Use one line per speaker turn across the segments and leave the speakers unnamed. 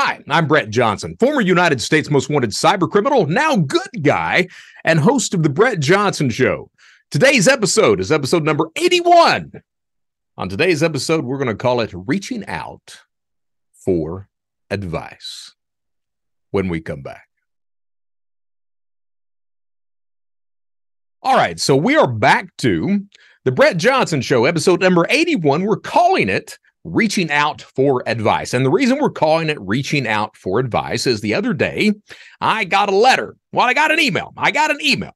Hi, I'm Brett Johnson, former United States most wanted cyber criminal, now good guy, and host of The Brett Johnson Show. Today's episode is episode number 81. On today's episode, we're going to call it Reaching Out for Advice when we come back. All right, so we are back to The Brett Johnson Show, episode number 81. We're calling it reaching out for advice. And the reason we're calling it reaching out for advice is the other day I got a letter. Well, I got an email. I got an email.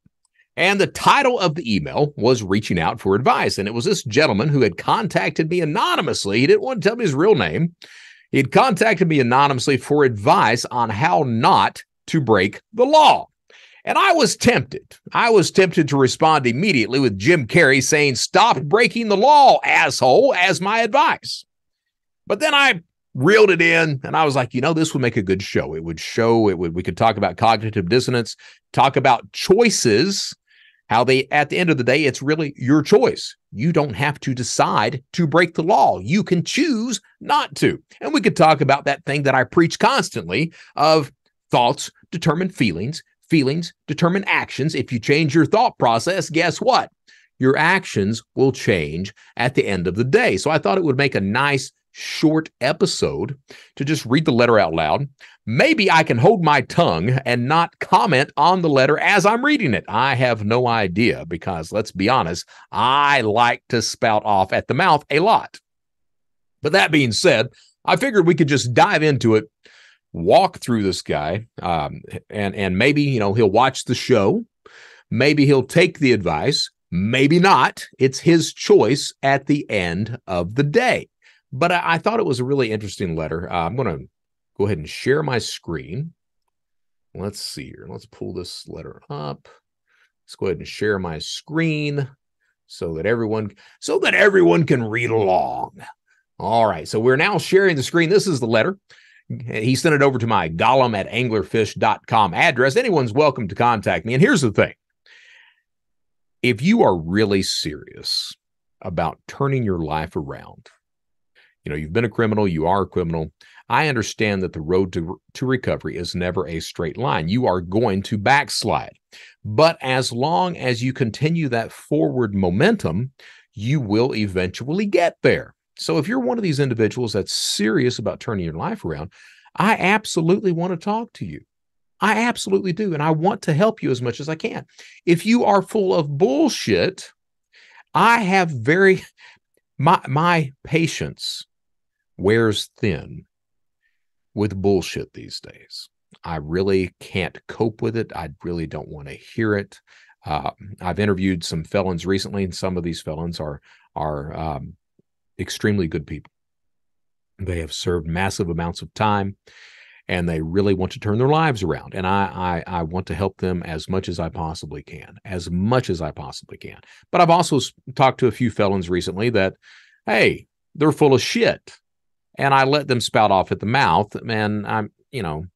And the title of the email was Reaching Out for Advice. And it was this gentleman who had contacted me anonymously. He didn't want to tell me his real name. He had contacted me anonymously for advice on how not to break the law. And I was tempted. I was tempted to respond immediately with Jim Carrey saying, Stop breaking the law, asshole, as my advice. But then I reeled it in and I was like, you know, this would make a good show. It would show it would we could talk about cognitive dissonance, talk about choices, how they at the end of the day it's really your choice. You don't have to decide to break the law. You can choose not to. And we could talk about that thing that I preach constantly of thoughts determine feelings, feelings determine actions. If you change your thought process, guess what? Your actions will change at the end of the day. So I thought it would make a nice short episode to just read the letter out loud. Maybe I can hold my tongue and not comment on the letter as I'm reading it. I have no idea because let's be honest, I like to spout off at the mouth a lot. But that being said, I figured we could just dive into it, walk through this guy, um, and and maybe you know he'll watch the show, maybe he'll take the advice, maybe not. It's his choice at the end of the day. But I, I thought it was a really interesting letter. Uh, I'm going to go ahead and share my screen. Let's see here. Let's pull this letter up. Let's go ahead and share my screen so that everyone so that everyone can read along. All right. So we're now sharing the screen. This is the letter. He sent it over to my gollum at anglerphish.com address. Anyone's welcome to contact me. And here's the thing if you are really serious about turning your life around, you know you've been a criminal you are a criminal i understand that the road to, to recovery is never a straight line you are going to backslide but as long as you continue that forward momentum you will eventually get there so if you're one of these individuals that's serious about turning your life around i absolutely want to talk to you I absolutely do. And I want to help you as much as I can. If you are full of bullshit, I have very, my, my patience wears thin with bullshit these days. I really can't cope with it. I really don't want to hear it. Uh, I've interviewed some felons recently, and some of these felons are are um, extremely good people. They have served massive amounts of time, and they really want to turn their lives around. And I, I I want to help them as much as I possibly can, as much as I possibly can. But I've also talked to a few felons recently that, hey, they're full of shit and I let them spout off at the mouth. And I'm, you know,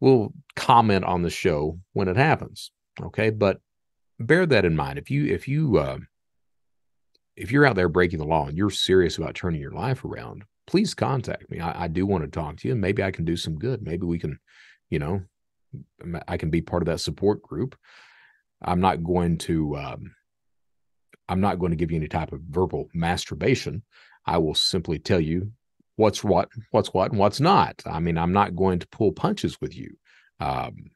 we'll comment on the show when it happens. Okay. But bear that in mind. If you, if you, uh, if you're out there breaking the law and you're serious about turning your life around, please contact me. I, I do want to talk to you. And maybe I can do some good. Maybe we can, you know, I can be part of that support group. I'm not going to, um, I'm not going to give you any type of verbal masturbation. I will simply tell you what's what, what's what, and what's not. I mean, I'm not going to pull punches with you. Um,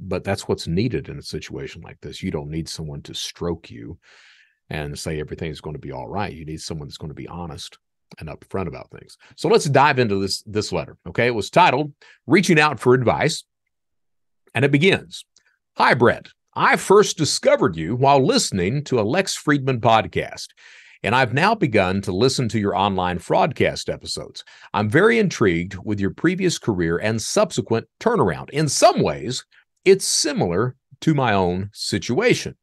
but that's what's needed in a situation like this. You don't need someone to stroke you and say everything's going to be all right. You need someone that's going to be honest and upfront about things. So let's dive into this this letter. Okay, it was titled "Reaching Out for Advice," and it begins. Hi, Brett. I first discovered you while listening to a Lex Fridman podcast and I've now begun to listen to your online fraudcast episodes. I'm very intrigued with your previous career and subsequent turnaround. In some ways, it's similar to my own situation.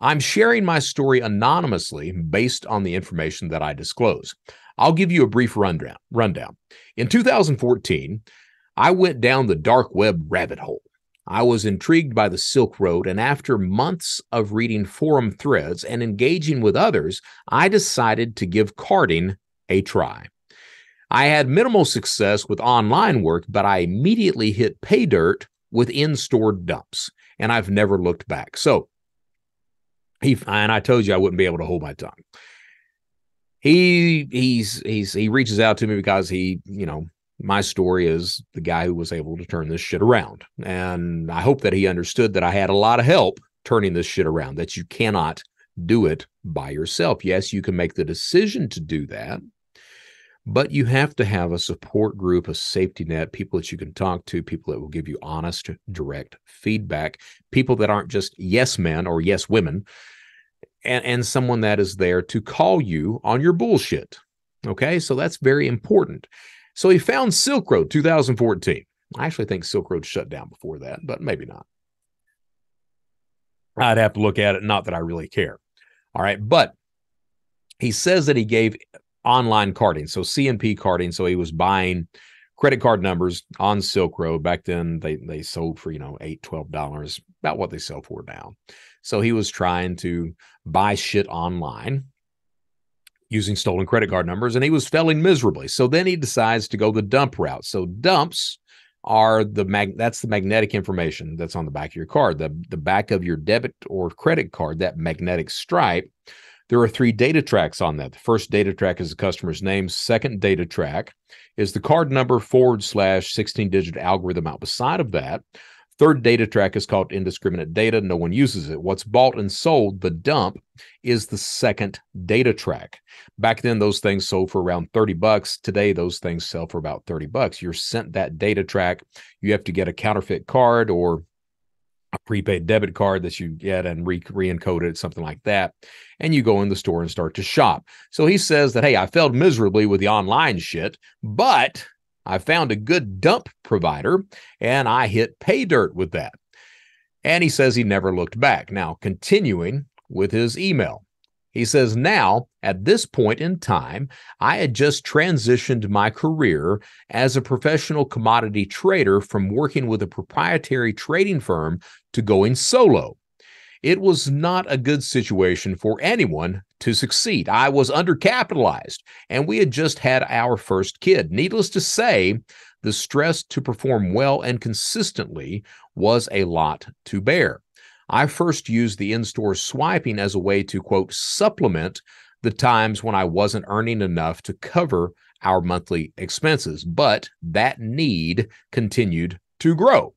I'm sharing my story anonymously based on the information that I disclose. I'll give you a brief rundown. Rundown. In 2014, I went down the dark web rabbit hole. I was intrigued by the Silk Road, and after months of reading forum threads and engaging with others, I decided to give carding a try. I had minimal success with online work, but I immediately hit pay dirt with in store dumps, and I've never looked back. So, he and I told you I wouldn't be able to hold my tongue. He he's he's he reaches out to me because he you know my story is the guy who was able to turn this shit around, and I hope that he understood that I had a lot of help turning this shit around. That you cannot do it by yourself. Yes, you can make the decision to do that, but you have to have a support group, a safety net, people that you can talk to, people that will give you honest, direct feedback, people that aren't just yes men or yes women, and, and someone that is there to call you on your bullshit. Okay, so that's very important. So he found Silk Road 2014. I actually think Silk Road shut down before that, but maybe not. I'd have to look at it, not that I really care. All right. But he says that he gave online carding, so CNP carding. So he was buying credit card numbers on Silk Road. Back then, they they sold for you know eight, twelve dollars, about what they sell for now. So he was trying to buy shit online using stolen credit card numbers, and he was failing miserably. So then he decides to go the dump route. So dumps are the mag that's the magnetic information that's on the back of your card the the back of your debit or credit card that magnetic stripe there are three data tracks on that the first data track is the customer's name second data track is the card number forward slash 16 digit algorithm out beside of that Third data track is called indiscriminate data. No one uses it. What's bought and sold, the dump, is the second data track. Back then, those things sold for around 30 bucks. Today, those things sell for about 30 bucks. You're sent that data track. You have to get a counterfeit card or a prepaid debit card that you get and re encode it, something like that. And you go in the store and start to shop. So he says that, hey, I failed miserably with the online shit, but I found a good dump provider and I hit pay dirt with that. And he says he never looked back. Now, continuing with his email, he says, Now, at this point in time, I had just transitioned my career as a professional commodity trader from working with a proprietary trading firm to going solo. It was not a good situation for anyone to succeed. I was undercapitalized, and we had just had our first kid. Needless to say, the stress to perform well and consistently was a lot to bear. I first used the in store swiping as a way to, quote, supplement the times when I wasn't earning enough to cover our monthly expenses, but that need continued to grow.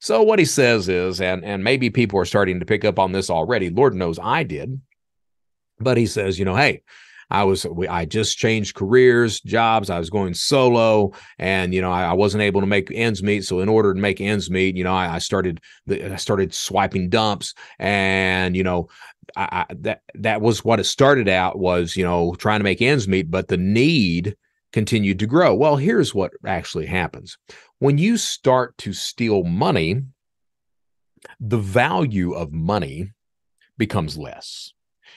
So what he says is, and and maybe people are starting to pick up on this already. Lord knows I did, but he says, you know, hey, I was I just changed careers, jobs. I was going solo, and you know I, I, wasn't able to make ends meet. So in order to make ends meet, you know I, I started I started swiping dumps, and you know I, that that was what it started out was you know trying to make ends meet, but the need continued to grow. Well, here's what actually happens when you start to steal money, the value of money becomes less.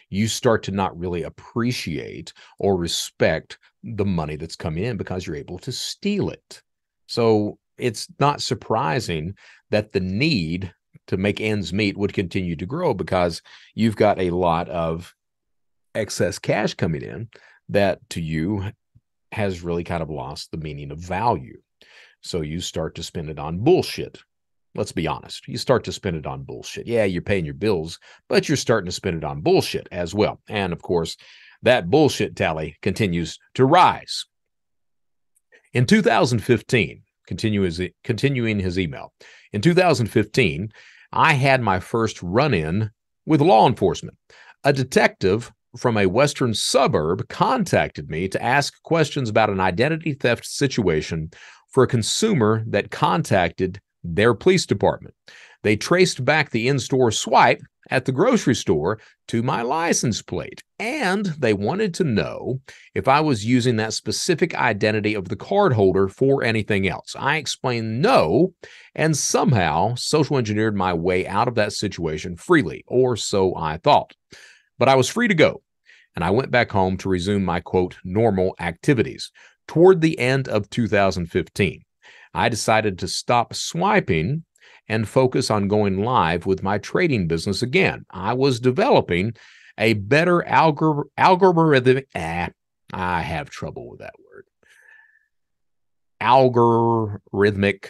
You start to not really appreciate or respect the money that's coming in because you're able to steal it. So it's not surprising that the need to make ends meet would continue to grow because you've got a lot of excess cash coming in that to you has really kind of lost the meaning of value. So you start to spend it on bullshit. Let's be honest. You start to spend it on bullshit. Yeah, you're paying your bills, but you're starting to spend it on bullshit as well. And of course, that bullshit tally continues to rise. In 2015, continue his, continuing his email, in 2015, I had my first run in with law enforcement. A detective from a western suburb contacted me to ask questions about an identity theft situation for a consumer that contacted their police department. They traced back the in store swipe at the grocery store to my license plate, and they wanted to know if I was using that specific identity of the cardholder for anything else. I explained no, and somehow social engineered my way out of that situation freely, or so I thought. But I was free to go, and I went back home to resume my quote normal activities toward the end of 2015. I decided to stop swiping and focus on going live with my trading business again. I was developing a better algor- algorithm. Ah, I have trouble with that word. algorithmic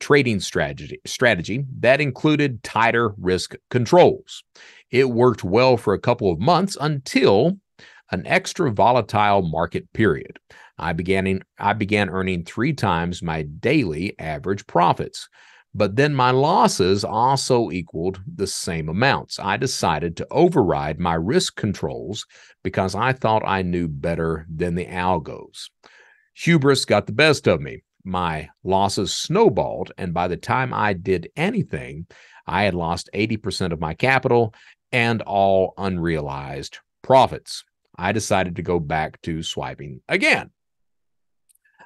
trading strategy strategy that included tighter risk controls. It worked well for a couple of months until an extra volatile market period. I began I began earning 3 times my daily average profits. But then my losses also equaled the same amounts. I decided to override my risk controls because I thought I knew better than the algos. Hubris got the best of me. My losses snowballed, and by the time I did anything, I had lost 80% of my capital and all unrealized profits. I decided to go back to swiping again.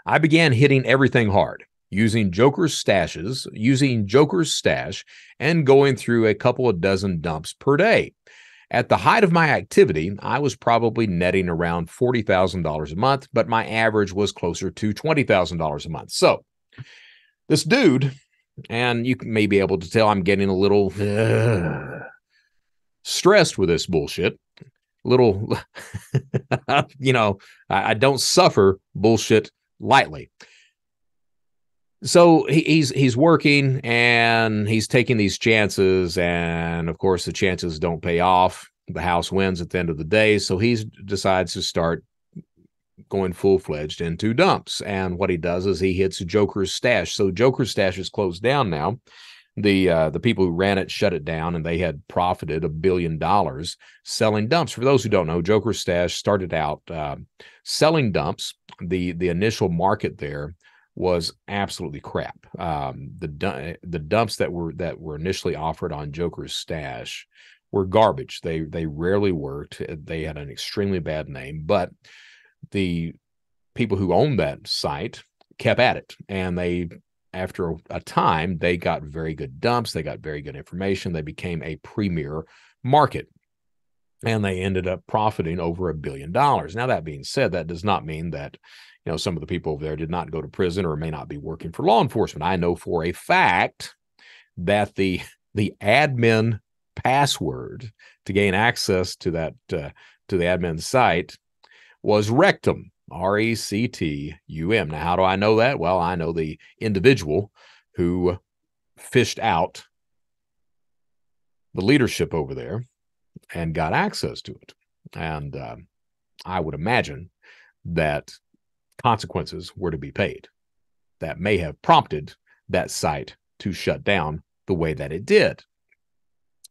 I began hitting everything hard using Joker's stashes, using Joker's stash, and going through a couple of dozen dumps per day. At the height of my activity, I was probably netting around $40,000 a month, but my average was closer to $20,000 a month. So, this dude, and you may be able to tell I'm getting a little uh, stressed with this bullshit. Little, you know, I, I don't suffer bullshit lightly. So he, he's he's working and he's taking these chances and of course the chances don't pay off. The house wins at the end of the day. So he decides to start going full-fledged into dumps. And what he does is he hits joker's stash. So joker's stash is closed down now the uh, the people who ran it shut it down and they had profited a billion dollars selling dumps for those who don't know joker's stash started out uh, selling dumps the the initial market there was absolutely crap. Um, the the dumps that were that were initially offered on Joker's stash were garbage. They they rarely worked. They had an extremely bad name, but the people who owned that site kept at it, and they after a, a time they got very good dumps. They got very good information. They became a premier market. And they ended up profiting over a billion dollars. Now, that being said, that does not mean that you know, some of the people over there did not go to prison or may not be working for law enforcement. I know for a fact that the the admin password to gain access to that uh, to the admin site was rectum r e c t u m now how do i know that well i know the individual who fished out the leadership over there and got access to it and uh, i would imagine that consequences were to be paid that may have prompted that site to shut down the way that it did.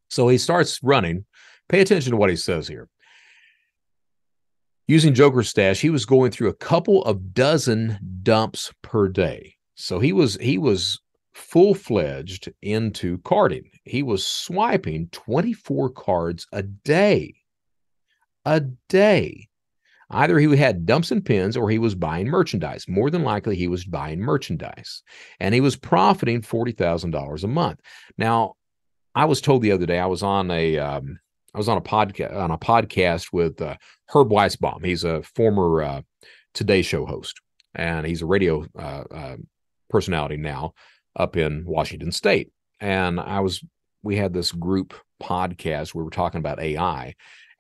So he starts running. Pay attention to what he says here. Using Joker Stash, he was going through a couple of dozen dumps per day. So he was he was full-fledged into carding. He was swiping 24 cards a day. A day. Either he had dumps and pins or he was buying merchandise. More than likely, he was buying merchandise and he was profiting $40,000 a month. Now, I was told the other day, I was on a, um, I was on a podcast on a podcast with uh, Herb Weisbaum. He's a former uh, Today Show host, and he's a radio uh, uh personality now up in Washington State. And I was, we had this group podcast. We were talking about AI,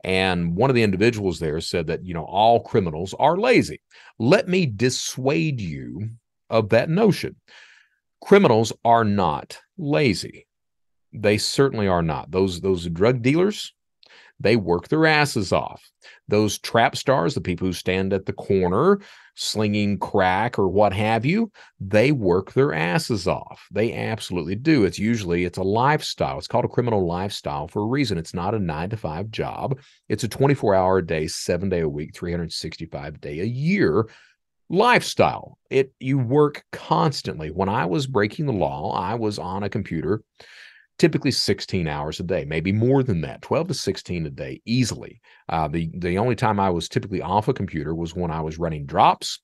and one of the individuals there said that, you know, all criminals are lazy. Let me dissuade you of that notion. Criminals are not lazy. They certainly are not. Those those drug dealers, they work their asses off. Those trap stars, the people who stand at the corner slinging crack or what have you, they work their asses off. They absolutely do. It's usually it's a lifestyle. It's called a criminal lifestyle for a reason. It's not a 9 to 5 job. It's a 24-hour a day, 7 day a week, 365 day a year lifestyle. It you work constantly. When I was breaking the law, I was on a computer typically 16 hours a day, maybe more than that, 12 to 16 a day easily. Uh, the, the only time I was typically off a computer was when I was running drops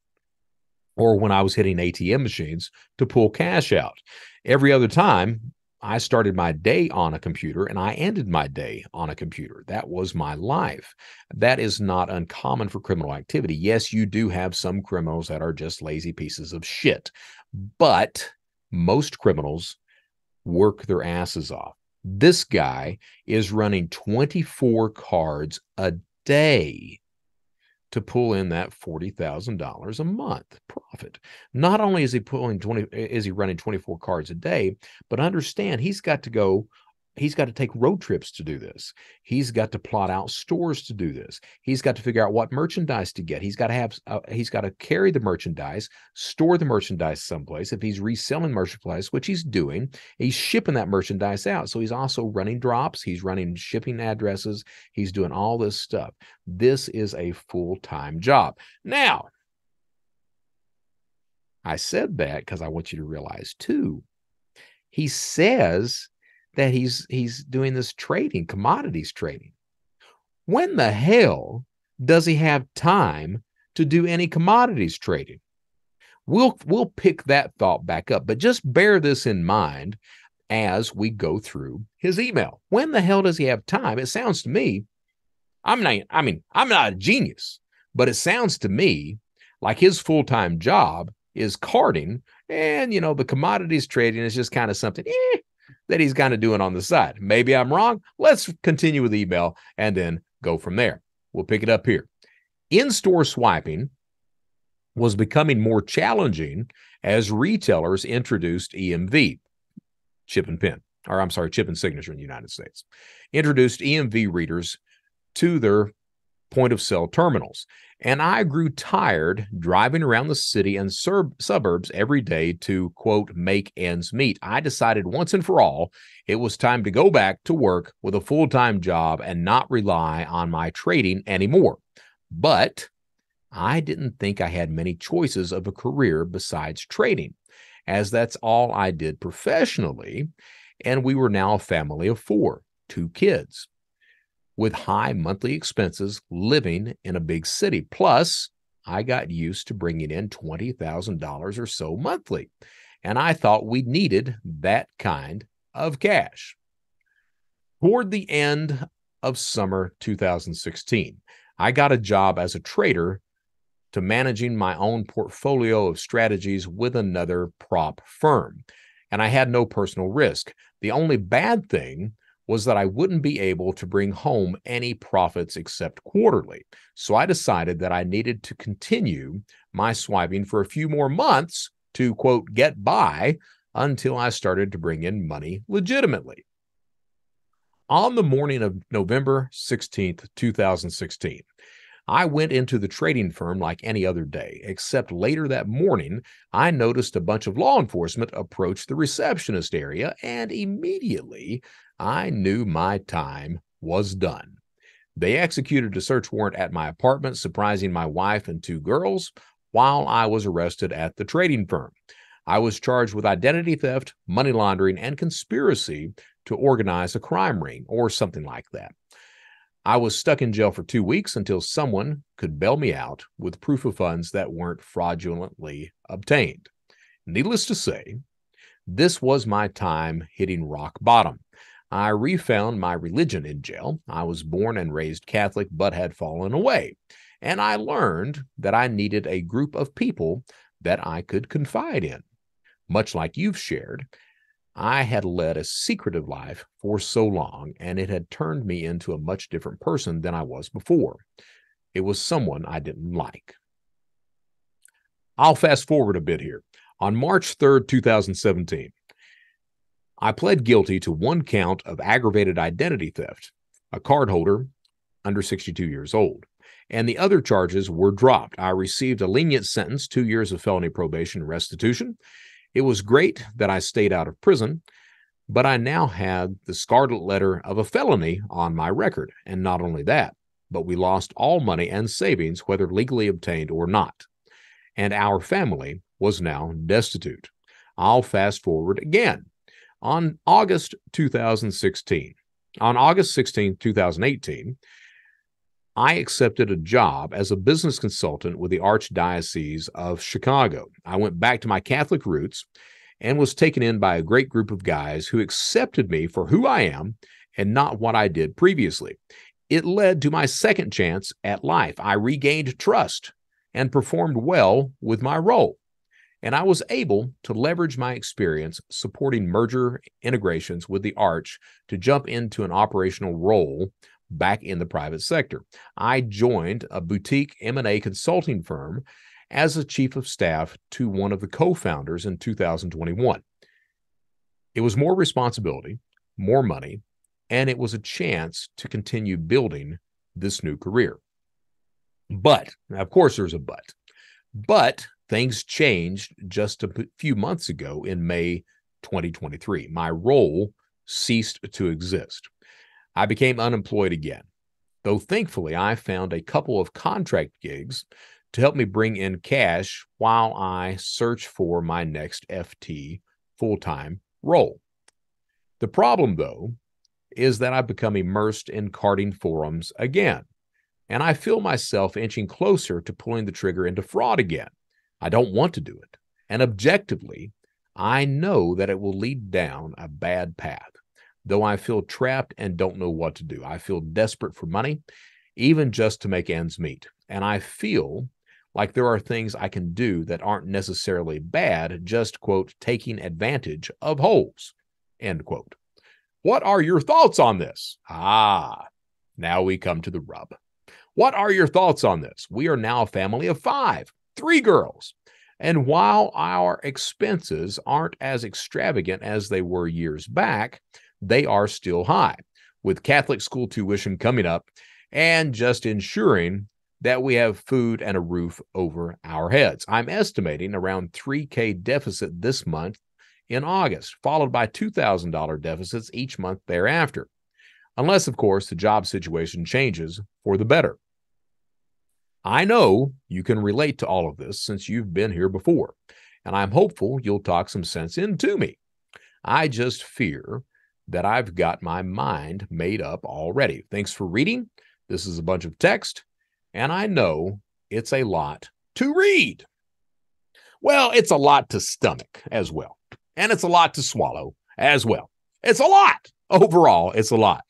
or when I was hitting ATM machines to pull cash out. Every other time, I started my day on a computer and I ended my day on a computer. That was my life. That is not uncommon for criminal activity. Yes, you do have some criminals that are just lazy pieces of shit, but most criminals work their asses off. This guy is running 24 cards a day. to pull in that $40,000 a month profit. Not only is he pulling 20 is he running 24 cards a day, but understand he's got to go he's got to take road trips to do this. He's got to plot out stores to do this. He's got to figure out what merchandise to get. He's got to have uh, he's got to carry the merchandise, store the merchandise someplace. If he's reselling merchandise, which he's doing, he's shipping that merchandise out. So he's also running drops, he's running shipping addresses, he's doing all this stuff. This is a full-time job. Now, I said that because I want you to realize too. He says that he's he's doing this trading, commodities trading. When the hell does he have time to do any commodities trading? We'll we'll pick that thought back up, but just bear this in mind as we go through his email. When the hell does he have time? It sounds to me, I'm not, I mean, I'm not a genius, but it sounds to me like his full-time job is carding and you know the commodities trading is just kind of something eh, that he's kind of doing on the side. Maybe I'm wrong. Let's continue with email and then go from there. We'll pick it up here. In store swiping was becoming more challenging as retailers introduced EMV, chip and pin, or I'm sorry, chip and signature in the United States, introduced EMV readers to their point of sale terminals. And I grew tired driving around the city and sur- suburbs every day to, quote, make ends meet. I decided once and for all it was time to go back to work with a full time job and not rely on my trading anymore. But I didn't think I had many choices of a career besides trading, as that's all I did professionally. And we were now a family of four, two kids with high monthly expenses living in a big city. Plus, I got used to bringing in $20,000 or so monthly, and I thought we needed that kind of cash. Toward the end of summer 2016, I got a job as a trader to managing my own portfolio of strategies with another prop firm. And I had no personal risk. The only bad thing was that I wouldn't be able to bring home any profits except quarterly. So I decided that I needed to continue my swiping for a few more months to, quote, get by until I started to bring in money legitimately. On the morning of November 16th, 2016, I went into the trading firm like any other day, except later that morning, I noticed a bunch of law enforcement approach the receptionist area, and immediately I knew my time was done. They executed a search warrant at my apartment, surprising my wife and two girls while I was arrested at the trading firm. I was charged with identity theft, money laundering, and conspiracy to organize a crime ring or something like that. I was stuck in jail for two weeks until someone could bail me out with proof of funds that weren't fraudulently obtained. Needless to say, this was my time hitting rock bottom. I refound my religion in jail. I was born and raised Catholic, but had fallen away. And I learned that I needed a group of people that I could confide in. Much like you've shared, I had led a secretive life for so long, and it had turned me into a much different person than I was before. It was someone I didn't like. I'll fast forward a bit here. On March 3rd, 2017, I pled guilty to one count of aggravated identity theft, a cardholder under 62 years old, and the other charges were dropped. I received a lenient sentence, two years of felony probation and restitution. It was great that I stayed out of prison, but I now had the scarlet letter of a felony on my record. And not only that, but we lost all money and savings, whether legally obtained or not. And our family was now destitute. I'll fast forward again on August 2016, on August 16, 2018, I accepted a job as a business consultant with the Archdiocese of Chicago. I went back to my Catholic roots and was taken in by a great group of guys who accepted me for who I am and not what I did previously. It led to my second chance at life. I regained trust and performed well with my role. And I was able to leverage my experience supporting merger integrations with the Arch to jump into an operational role back in the private sector. I joined a boutique M&A consulting firm as a chief of staff to one of the co-founders in 2021. It was more responsibility, more money, and it was a chance to continue building this new career. But, of course, there's a but. But things changed just a few months ago in May 2023. My role ceased to exist. I became unemployed again, though thankfully I found a couple of contract gigs to help me bring in cash while I search for my next FT full time role. The problem, though, is that I've become immersed in carding forums again, and I feel myself inching closer to pulling the trigger into fraud again. I don't want to do it. And objectively, I know that it will lead down a bad path. Though I feel trapped and don't know what to do, I feel desperate for money, even just to make ends meet. And I feel like there are things I can do that aren't necessarily bad, just quote, taking advantage of holes, end quote. What are your thoughts on this? Ah, now we come to the rub. What are your thoughts on this? We are now a family of five, three girls. And while our expenses aren't as extravagant as they were years back, they are still high, with Catholic school tuition coming up and just ensuring that we have food and a roof over our heads. I'm estimating around 3K deficit this month in August, followed by $2,000 deficits each month thereafter, unless, of course, the job situation changes for the better. I know you can relate to all of this since you've been here before, and I'm hopeful you'll talk some sense into me. I just fear that I've got my mind made up already. Thanks for reading. This is a bunch of text and I know it's a lot to read. Well, it's a lot to stomach as well. And it's a lot to swallow as well. It's a lot. Overall, it's a lot.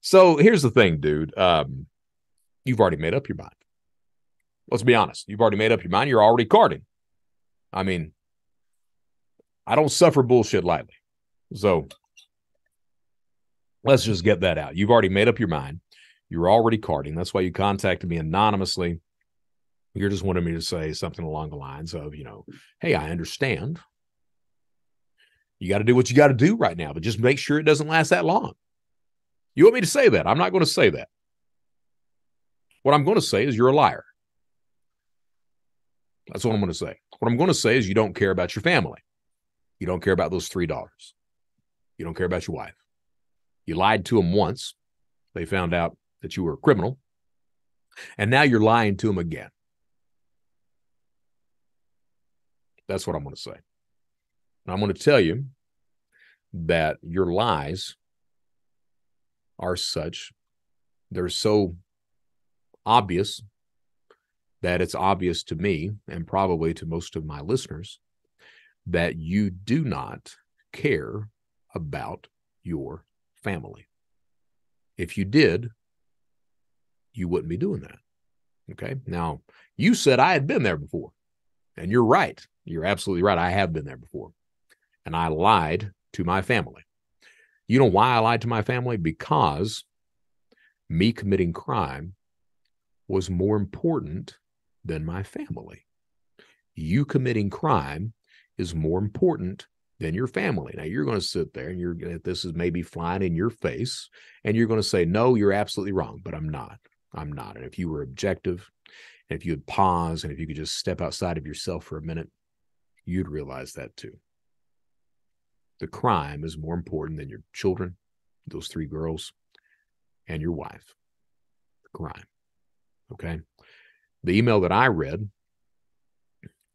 So here's the thing, dude. Um, you've already made up your mind. Let's be honest. You've already made up your mind. You're already carding. I mean, I don't suffer bullshit lightly. So let's just get that out. You've already made up your mind. You're already carding. That's why you contacted me anonymously. You're just wanting me to say something along the lines of, you know, hey, I understand. You got to do what you got to do right now, but just make sure it doesn't last that long. You want me to say that? I'm not going to say that. What I'm going to say is you're a liar. That's what I'm going to say. What I'm going to say is you don't care about your family. You don't care about those three daughters. You don't care about your wife. You lied to them once. They found out that you were a criminal, and now you're lying to them again. That's what I'm going to say. And I'm going to tell you that your lies are such, they're so obvious that it's obvious to me and probably to most of my listeners that you do not care about your family. If you did, you wouldn't be doing that. Okay. Now, you said I had been there before, and you're right. You're absolutely right. I have been there before. And I lied to my family. You know why I lied to my family? Because me committing crime was more important than my family. You committing crime is more important than your family. Now you're going to sit there and you're this is maybe flying in your face and you're going to say no, you're absolutely wrong, but I'm not. I'm not. And if you were objective, and if you would pause, and if you could just step outside of yourself for a minute, you'd realize that too. The crime is more important than your children, those three girls, and your wife. The crime. Okay. The email that I read,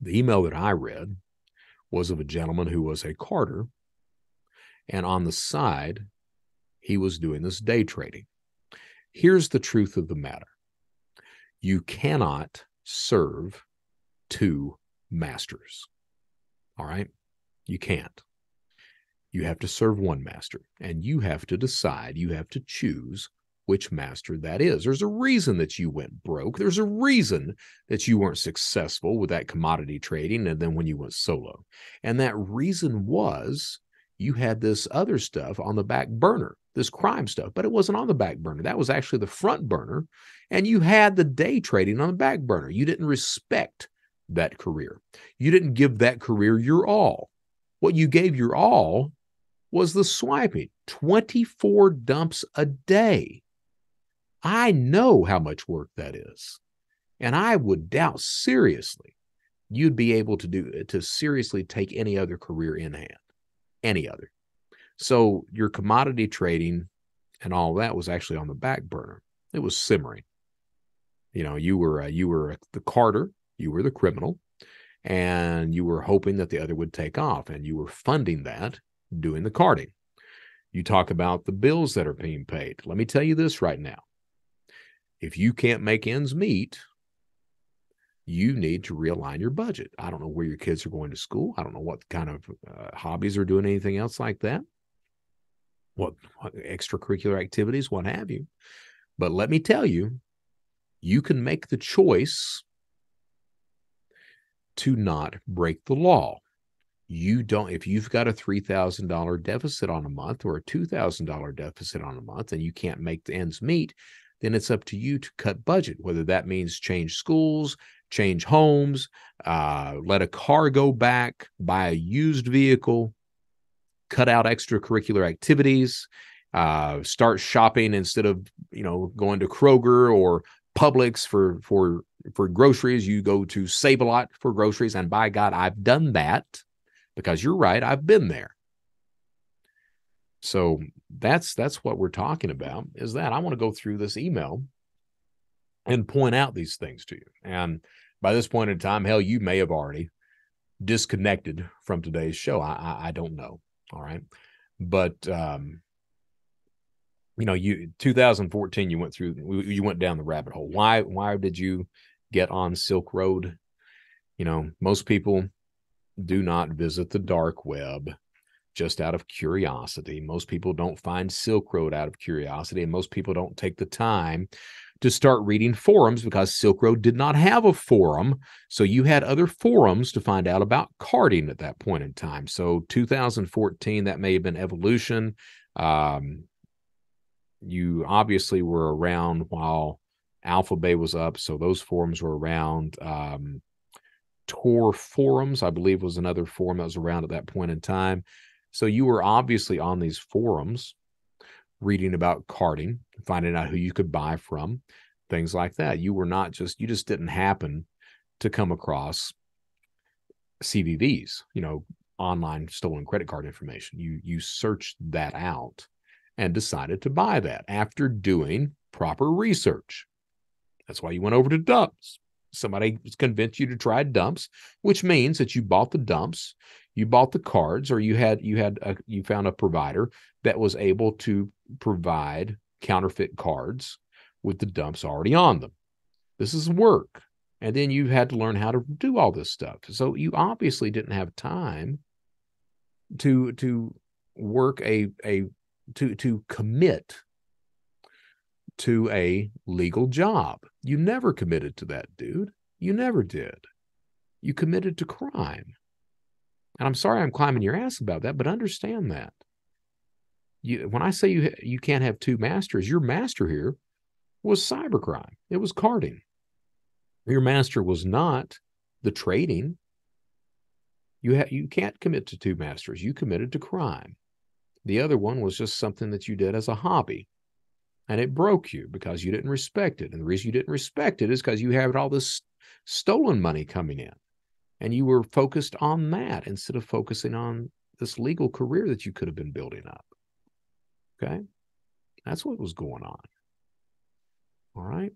the email that I read was of a gentleman who was a carder. And on the side, he was doing this day trading. Here's the truth of the matter you cannot serve two masters. All right? You can't. You have to serve one master, and you have to decide, you have to choose which master that is. There's a reason that you went broke. There's a reason that you weren't successful with that commodity trading and then when you went solo. And that reason was you had this other stuff on the back burner this crime stuff, but it wasn't on the back burner. That was actually the front burner. And you had the day trading on the back burner. You didn't respect that career. You didn't give that career your all. What you gave your all was the swiping 24 dumps a day. I know how much work that is. And I would doubt seriously you'd be able to do to seriously take any other career in hand, any other. So your commodity trading and all that was actually on the back burner. It was simmering. You know, you were uh, you were the carder, you were the criminal, and you were hoping that the other would take off, and you were funding that doing the carding. You talk about the bills that are being paid. Let me tell you this right now. If you can't make ends meet, you need to realign your budget. I don't know where your kids are going to school. I don't know what kind of uh, hobbies are doing anything else like that. What, what extracurricular activities, what have you. But let me tell you, you can make the choice to not break the law. You don't, if you've got a $3,000 deficit on a month or a $2,000 deficit on a month and you can't make the ends meet, then it's up to you to cut budget, whether that means change schools, change homes, uh, let a car go back, buy a used vehicle, cut out extracurricular activities, uh, start shopping instead of you know going to Kroger or Publix for for for groceries. You go to Save a Lot for groceries, and by God, I've done that because you're right, I've been there. So that's that's what we're talking about. Is that I want to go through this email and point out these things to you. And by this point in time, hell, you may have already disconnected from today's show. I, I, I don't know. All right. But, um, you know, you 2014, you went through, you went down the rabbit hole. Why, why did you get on Silk Road? You know, most people do not visit the dark web just out of curiosity. Most people don't find Silk Road out of curiosity, and most people don't take the time to start reading forums because Silk Road did not have a forum. So you had other forums to find out about carding at that point in time. So 2014, that may have been evolution. Um, you obviously were around while Alpha Bay was up. So those forums were around. Um, Tor forums, I believe, was another forum that was around at that point in time. So you were obviously on these forums reading about carding, finding out who you could buy from, things like that. You were not just, you just didn't happen to come across CVVs, you know, online stolen credit card information. You you searched that out and decided to buy that after doing proper research. That's why you went over to dumps. Somebody convinced you to try dumps, which means that you bought the dumps, you bought the cards, or you had you had a, you found a provider that was able to provide counterfeit cards with the dumps already on them. This is work. And then you had to learn how to do all this stuff. So you obviously didn't have time to to work a a to to commit to a legal job. You never committed to that, dude. You never did. You committed to crime. And I'm sorry I'm climbing your ass about that, but understand that you, when I say you you can't have two masters, your master here was cybercrime. It was carding. Your master was not the trading. You ha- you can't commit to two masters. You committed to crime. The other one was just something that you did as a hobby. And it broke you because you didn't respect it. And the reason you didn't respect it is because you had all this stolen money coming in. And you were focused on that instead of focusing on this legal career that you could have been building up. Okay. That's what was going on. All right.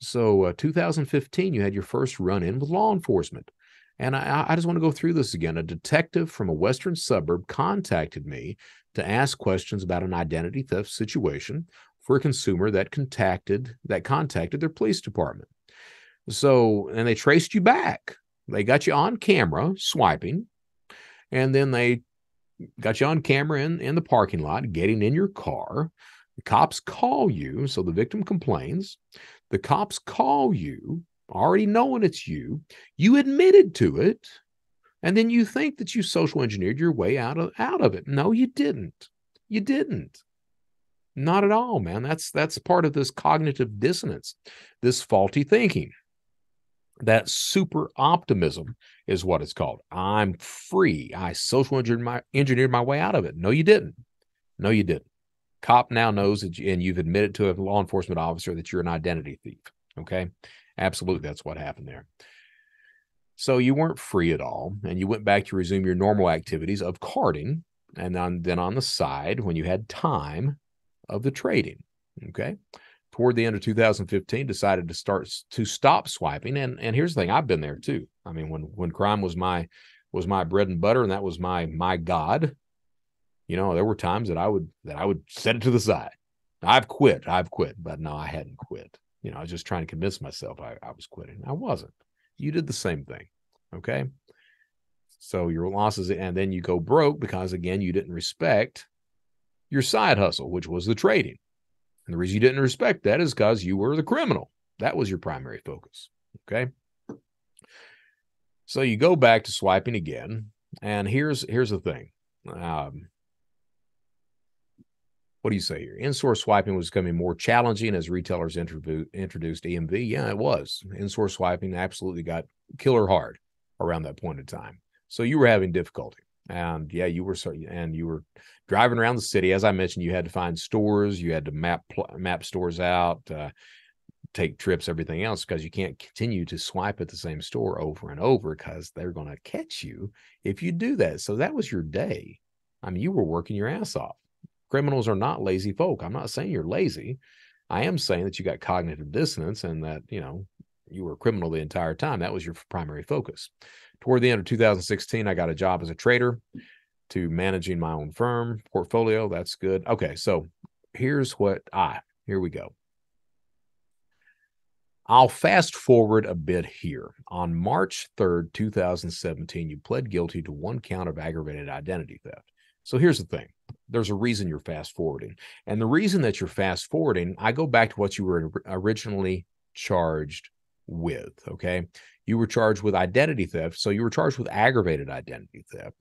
So, uh, 2015, you had your first run in with law enforcement. And I, I just want to go through this again. A detective from a western suburb contacted me to ask questions about an identity theft situation for a consumer that contacted that contacted their police department. So, and they traced you back. They got you on camera swiping, and then they got you on camera in, in the parking lot, getting in your car. The cops call you. So the victim complains. The cops call you, already knowing it's you. You admitted to it. And then you think that you social engineered your way out of, out of it. No, you didn't. You didn't. Not at all, man. That's that's part of this cognitive dissonance, this faulty thinking. That super optimism is what it's called. I'm free. I social engineered my, engineered my way out of it. No, you didn't. No, you didn't. Cop now knows that, you, and you've admitted to a law enforcement officer that you're an identity thief. Okay, absolutely, that's what happened there. So you weren't free at all, and you went back to resume your normal activities of carding, and then, then on the side, when you had time, of the trading. Okay. Toward the end of 2015, decided to start to stop swiping. And and here's the thing, I've been there too. I mean, when when crime was my was my bread and butter, and that was my my God, you know, there were times that I would that I would set it to the side. I've quit. I've quit, but no, I hadn't quit. You know, I was just trying to convince myself I, I was quitting. I wasn't. You did the same thing. Okay. So your losses, and then you go broke because again, you didn't respect your side hustle, which was the trading. And the reason you didn't respect that is because you were the criminal. That was your primary focus. Okay. So you go back to swiping again. And here's here's the thing. Um, what do you say here? In-store swiping was becoming more challenging as retailers introduced EMV. Yeah, it was. In-store swiping absolutely got killer hard around that point in time. So you were having difficulty. And yeah, you were and you were driving around the city. As I mentioned, you had to find stores, you had to map map stores out, uh, take trips, everything else, because you can't continue to swipe at the same store over and over because they're going to catch you if you do that. So that was your day. I mean, you were working your ass off. Criminals are not lazy folk. I'm not saying you're lazy. I am saying that you got cognitive dissonance and that, you know, you were a criminal the entire time. That was your primary focus. Toward the end of 2016, I got a job as a trader to managing my own firm portfolio. That's good. Okay, so here's what I, here we go. I'll fast forward a bit here. On March 3rd, 2017, you pled guilty to one count of aggravated identity theft. So here's the thing there's a reason you're fast forwarding. And the reason that you're fast forwarding, I go back to what you were originally charged with. Okay. You were charged with identity theft. So you were charged with aggravated identity theft.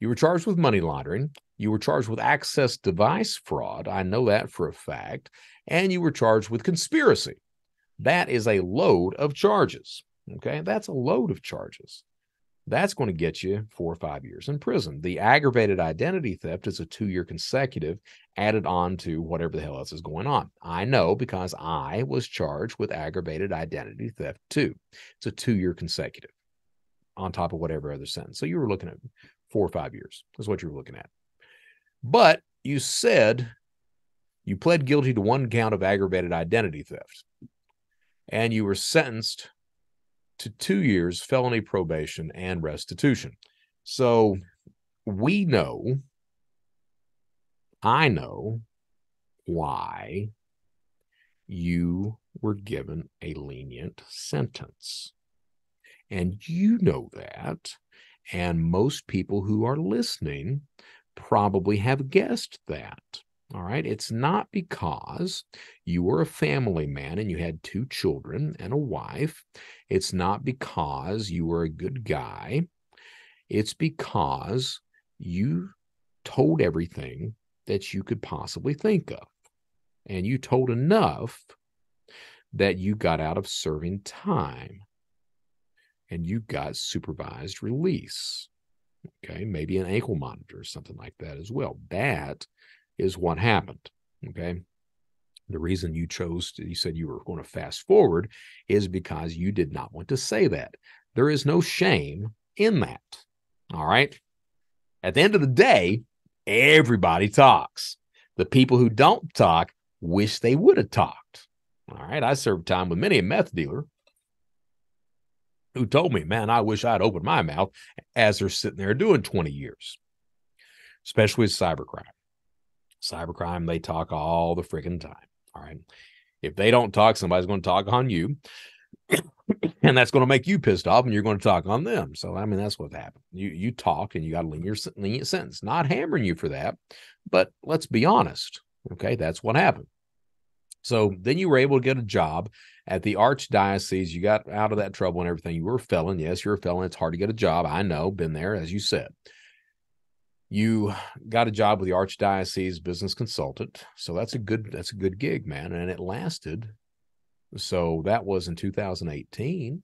You were charged with money laundering. You were charged with access device fraud. I know that for a fact. And you were charged with conspiracy. That is a load of charges. Okay. That's a load of charges that's going to get you four or five years in prison. The aggravated identity theft is a two year consecutive added on to whatever the hell else is going on. I know because I was charged with aggravated identity theft too. It's a two year consecutive on top of whatever other sentence. So you were looking at four or five years, is what you were looking at. But you said you pled guilty to one count of aggravated identity theft and you were sentenced to two years felony probation and restitution. So we know, I know why you were given a lenient sentence. And you know that. And most people who are listening probably have guessed that. All right. It's not because you were a family man and you had two children and a wife. It's not because you were a good guy. It's because you told everything that you could possibly think of. And you told enough that you got out of serving time and you got supervised release. Okay. Maybe an ankle monitor or something like that as well. That is what happened. Okay. The reason you chose to, you said you were going to fast forward is because you did not want to say that. There is no shame in that. All right. At the end of the day, everybody talks. The people who don't talk wish they would have talked. All right. I served time with many a meth dealer who told me, man, I wish I'd opened my mouth as they're sitting there doing 20 years, especially with cybercrime. Cybercrime, they talk all the freaking time. All right. If they don't talk, somebody's going to talk on you. and that's going to make you pissed off and you're going to talk on them. So, I mean, that's what happened. You you talked and you got a lenient, lenient sentence. Not hammering you for that, but let's be honest. Okay. That's what happened. So then you were able to get a job at the archdiocese. You got out of that trouble and everything. You were a felon. Yes, you're a felon. It's hard to get a job. I know, been there, as you said you got a job with the archdiocese business consultant so that's a good that's a good gig man and it lasted. So that was in 2018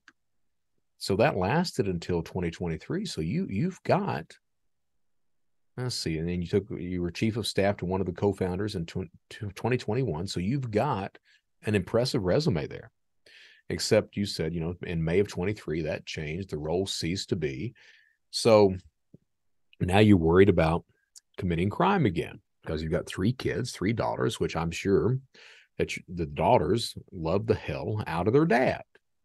so that lasted until 2023 so you you've got let's see and then you took you were chief of staff to one of the co-founders in 2021 so you've got an impressive resume there. Except you said you know in may of 23 that changed the role ceased to be. So now you're worried about committing crime again because you've got three kids, three daughters, which I'm sure that you, the daughters love the hell out of their dad.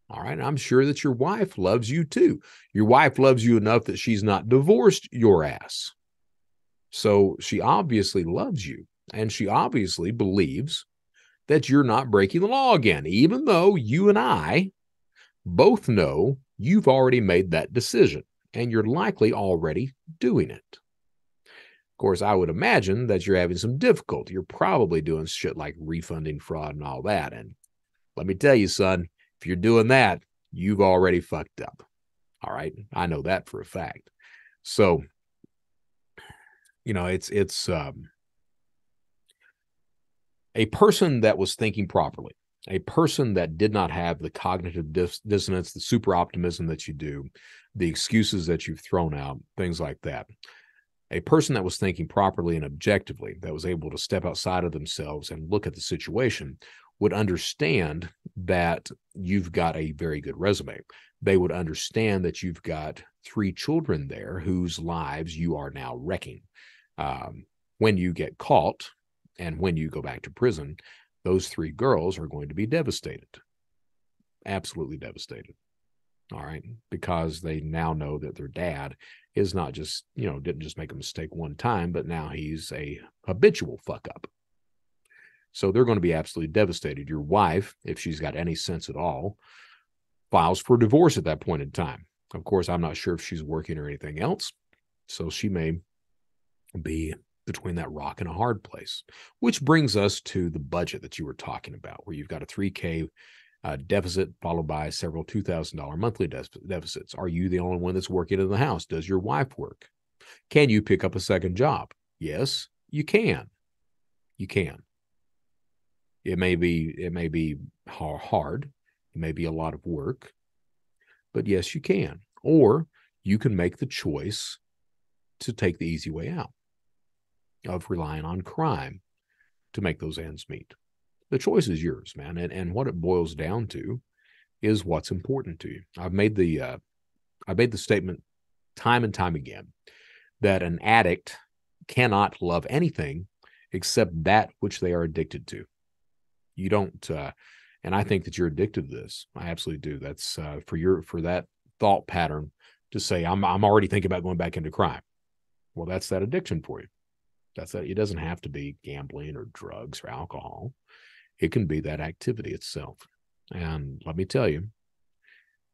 All right. I'm sure that your wife loves you too. Your wife loves you enough that she's not divorced your ass. So she obviously loves you and she obviously believes that you're not breaking the law again, even though you and I both know you've already made that decision and you're likely already doing it. Of course, I would imagine that you're having some difficulty. You're probably doing shit like refunding fraud and all that. And let me tell you, son, if you're doing that, you've already fucked up. All right. I know that for a fact. So, you know, it's, it's, um, a person that was thinking properly, a person that did not have the cognitive dis- dissonance, the super optimism that you do, the excuses that you've thrown out, things like that. A person that was thinking properly and objectively, that was able to step outside of themselves and look at the situation, would understand that you've got a very good resume. They would understand that you've got three children there whose lives you are now wrecking. Um, when you get caught and when you go back to prison, those three girls are going to be devastated, absolutely devastated. All right. Because they now know that their dad is not just, you know, didn't just make a mistake one time, but now he's a habitual fuck up. So they're going to be absolutely devastated. Your wife, if she's got any sense at all, files for divorce at that point in time. Of course, I'm not sure if she's working or anything else. So she may be between that rock and a hard place, which brings us to the budget that you were talking about, where you've got a 3K uh, deficit followed by several $2,000 monthly de- deficits. Are you the only one that's working in the house? Does your wife work? Can you pick up a second job? Yes, you can. You can. It may be it may be hard. It may be a lot of work. But yes, you can. Or you can make the choice to take the easy way out of relying on crime to make those ends meet the choice is yours, man. And and what it boils down to is what's important to you. I've made the uh, I made the statement time and time again that an addict cannot love anything except that which they are addicted to. You don't, uh, and I think that you're addicted to this. I absolutely do. That's uh, for your for that thought pattern to say I'm I'm already thinking about going back into crime. Well, that's that addiction for you. That's that. It doesn't have to be gambling or drugs or alcohol. It can be that activity itself. And let me tell you,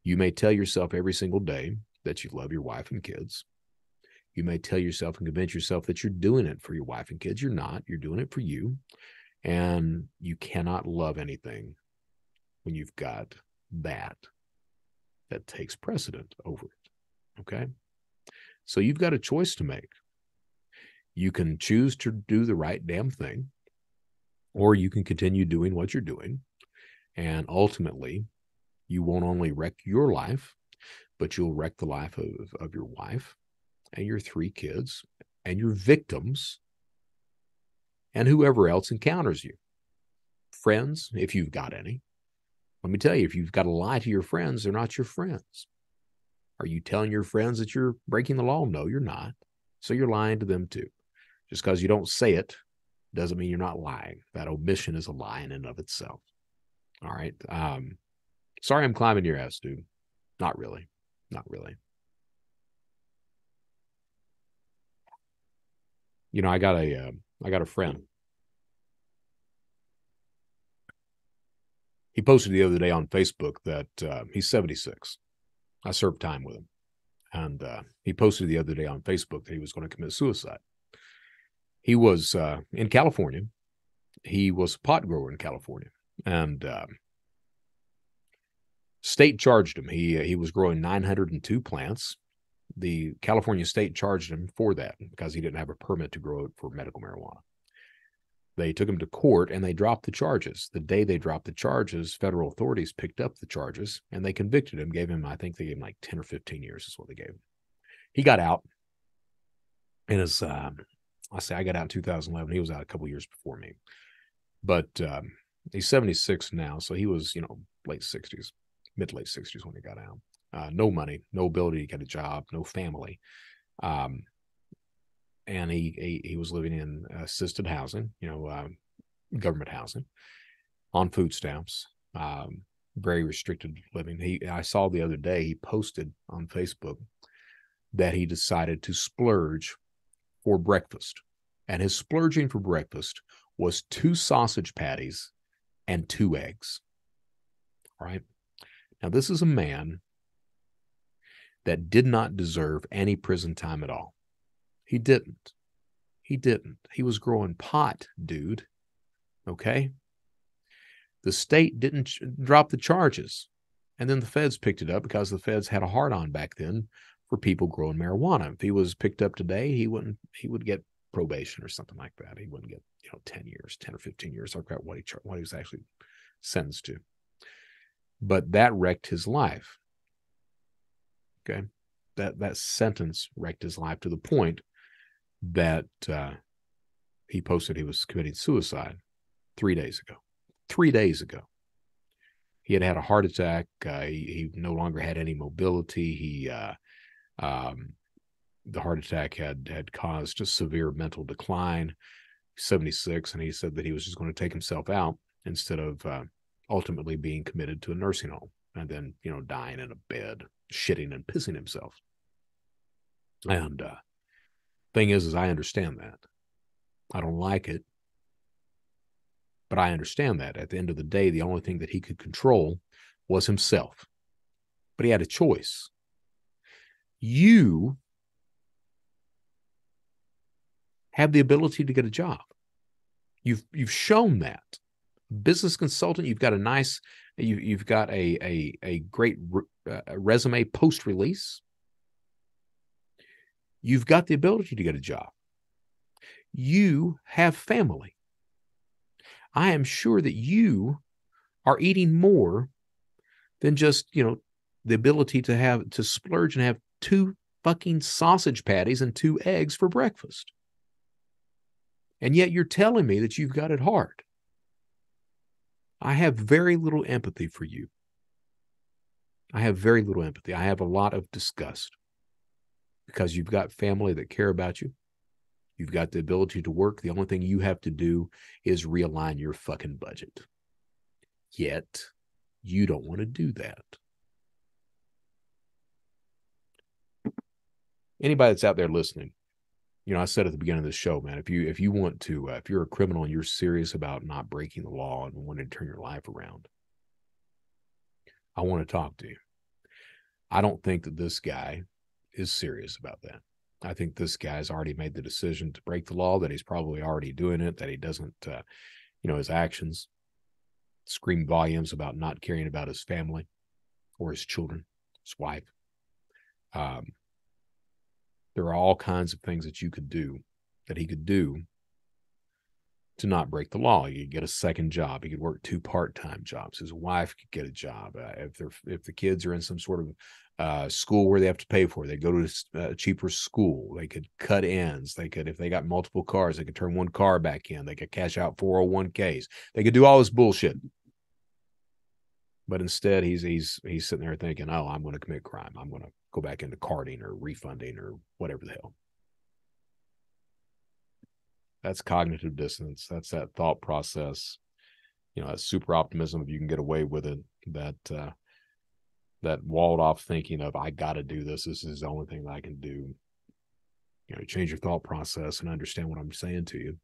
you may tell yourself every single day that you love your wife and kids. You may tell yourself and convince yourself that you're doing it for your wife and kids. You're not. You're doing it for you. And you cannot love anything when you've got that that takes precedent over it. Okay. So you've got a choice to make. You can choose to do the right damn thing or you can continue doing what you're doing. And ultimately, you won't only wreck your life, but you'll wreck the life of, of your wife and your three kids and your victims and whoever else encounters you. Friends, if you've got any. Let me tell you, if you've got to lie to your friends, they're not your friends. Are you telling your friends that you're breaking the law? No, you're not. So you're lying to them too. Just because you don't say it doesn't mean you're not lying. That omission is a lie in and of itself. All right. Um, sorry, I'm climbing your ass, dude. Not really. Not really. You know, I got a, uh, I got a friend. He posted the other day on Facebook that uh, he's 76. I served time with him. And uh, he posted the other day on Facebook that he was going to commit suicide he was uh, in California. He was a pot grower in California, and uh, state charged him. He he was growing 902 plants, the California state charged him for that because he didn't have a permit to grow it for medical marijuana. They took him to court and they dropped the charges. The day they dropped the charges, federal authorities picked up the charges and they convicted him, gave him, I think they gave him like 10 or 15 years, is what they gave him. He got out. And his um, I say, I got out in 2011. He was out a couple years before me. But um, he's 76 now. So he was, you know, late 60s, mid late 60s when he got out. Uh, no money, no ability to get a job, no family. Um, and he, he, he was living in assisted housing, you know, um, government housing, on food stamps, um, very restricted living. He I saw the other day he posted on Facebook that he decided to splurge for breakfast, and his splurging for breakfast was two sausage patties and two eggs. Right now, this is a man that did not deserve any prison time at all. He didn't. He didn't. He was growing pot, dude. Okay. The state didn't ch- drop the charges. And then the feds picked it up because the feds had a hard on back then for people growing marijuana. If he was picked up today, he wouldn't, he would get probation or something like that. He wouldn't get, you know, 10 years, 10 or 15 years. I forgot what he, what he was actually sentenced to. But that wrecked his life. Okay. That, that sentence wrecked his life to the point that uh, he posted he was committing suicide three days ago. Three days ago. He had had a heart attack. Uh, he, he, no longer had any mobility. He, uh, um, the heart attack had had caused a severe mental decline. 76, and he said that he was just going to take himself out instead of uh, ultimately being committed to a nursing home and then, you know, dying in a bed, shitting and pissing himself. And uh, Thing is, is I understand that. I don't like it, but I understand that. At the end of the day, the only thing that he could control was himself. But he had a choice. You have the ability to get a job. You've you've shown that. Business consultant, you've got a nice, you, you've got a a a great re, uh, resume post release you've got the ability to get a job. You have family. I am sure that you are eating more than just, you know, the ability to have to splurge and have two fucking sausage patties and two eggs for breakfast. And yet you're telling me that you've got it hard. I have very little empathy for you. I have very little empathy. I have a lot of disgust because you've got family that care about you. You've got the ability to work. The only thing you have to do is realign your fucking budget. Yet, you don't want to do that. Anybody that's out there listening, you know, I said at the beginning of the show, man, if you if you want to, uh, if you're a criminal and you're serious about not breaking the law and wanting to turn your life around, I want to talk to you. I don't think that this guy is serious about that. I think this guy's already made the decision to break the law, that he's probably already doing it, that he doesn't, uh, you know, his actions scream volumes about not caring about his family or his children, his wife. Um, there are all kinds of things that you could do that he could do to not break the law. You could get a second job. He could work two part-time jobs. His wife could get a job. Uh, if they're if the kids are in some sort of uh, school where they have to pay for, it, they go to a cheaper school. They could cut ends. They could, if they got multiple cars, they could turn one car back in. They could cash out 401ks. They could do all this bullshit. But instead, he's he's he's sitting there thinking, "Oh, I'm going to commit crime. I'm going to go back into carding or refunding or whatever the hell." that's cognitive dissonance. That's that thought process. You know, that super optimism if you can get away with it. That uh, that walled off thinking of I got to do this. This is the only thing that I can do. You know, change your thought process and understand what I'm saying to you.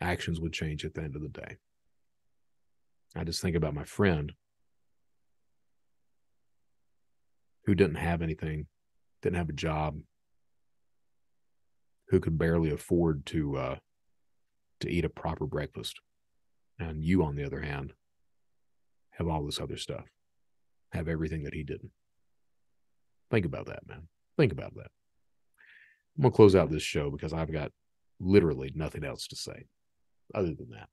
Actions would change at the end of the day. I just think about my friend who didn't have anything, didn't have a job, who could barely afford to uh, to eat a proper breakfast. And you, on the other hand, have all this other stuff, have everything that he didn't. Think about that, man. Think about that. I'm to close out this show because I've got literally nothing else to say other than that.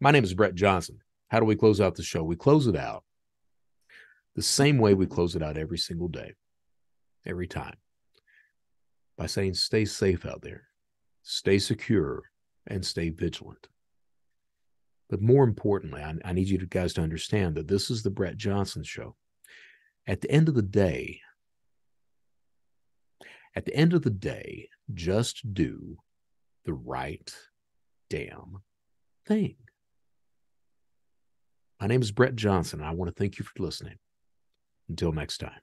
My name is Brett Johnson. How do we close out the show? We close it out the same way we close it out every single day, every time, by saying, stay safe out there, stay secure, and stay vigilant. But more importantly, I, I need you guys to understand that this is the Brett Johnson show. At the end of the day, at the end of the day, just do the right damn thing. My name is Brett Johnson. And I want to thank you for listening. Until next time.